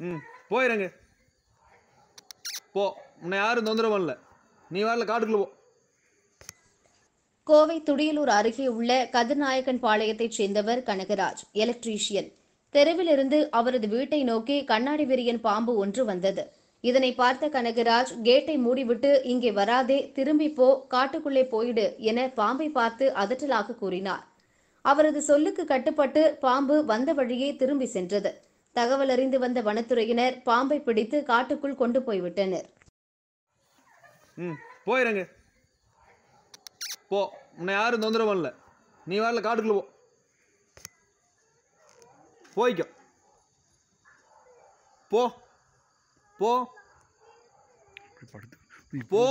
ம் போயிடுங்க போ உன்னை யாரும் தொந்தரவு பண்ணல. நீ வரல காட்டுக்குள்ள போ. கோவை துடியலூர் அருகே உள்ள கதிர்நாயக்கன் பாளையத்தைச் சேர்ந்தவர் கனகராஜ் எலக்ட்ரீஷியன் தெருவிலிருந்து அவரது வீட்டை நோக்கி கண்ணாடி விரியன் பாம்பு ஒன்று வந்தது. இதனை பார்த்த கனகராஜ் கேட்டை மூடிவிட்டு இங்கே வராதே திரும்பி போ காட்டுக்குள்ளே போயிடு என பாம்பை பார்த்து அதட்டலாக கூறினார். அவரது சொல்லுக்கு கட்டுப்பட்டு பாம்பு வந்த வழியே திரும்பி சென்றது. தகவல் அறிந்து வந்த வனத்துறையினர் பாம்பை பிடித்து காட்டுக்குள் கொண்டு போய்விட்டனர். ம் போயிடுங்க போ உன்னை யாரும் தொந்தரவு பண்ணல. நீ வரல காட்டுக்குள்ள போ. போய்க்கோ. போ. போ. போ.